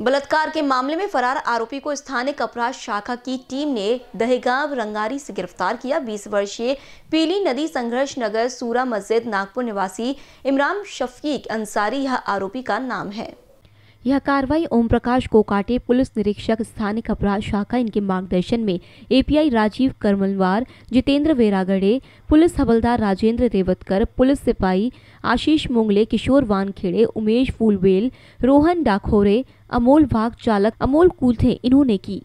बलात्कार के मामले में फरार आरोपी को स्थानीय अपराध शाखा की टीम ने दहेगांव रंगारी से गिरफ़्तार किया। 20 वर्षीय पीली नदी संघर्ष नगर सूरा मस्जिद, नागपुर निवासी इमरान शफीक अंसारी, यह आरोपी का नाम है। यह कार्रवाई ओम प्रकाश कोकाटे, पुलिस निरीक्षक, स्थानिक अपराध शाखा, इनके मार्गदर्शन में एपीआई राजीव करमलवार, जितेंद्र वेरागढ़े पुलिस हवलदार राजेंद्र रेवतकर पुलिस सिपाही आशीष मोंगले, किशोर वानखेड़े, उमेश फूलबेल, रोहन डाखोरे, अमोल भाग चालक, अमोल कूथे इन्होंने की।